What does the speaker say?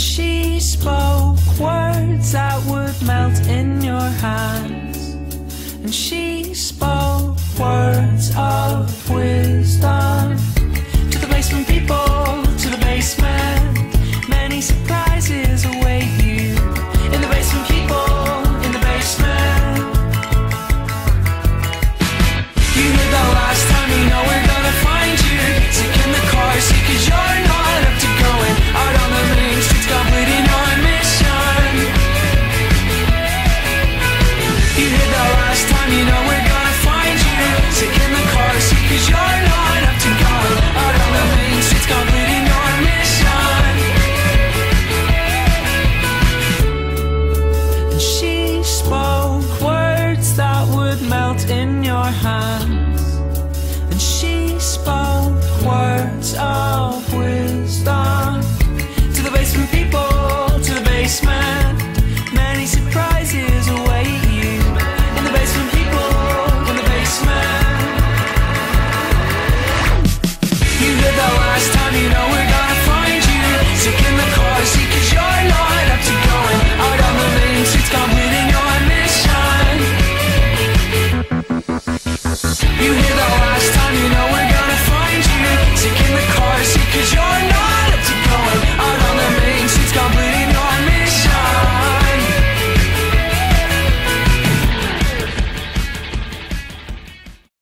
she spoke words that would melt in your hands. And she spoke. Would melt in your hand You hear the last time, you know we're gonna find you. Sick in the car, sick cause you're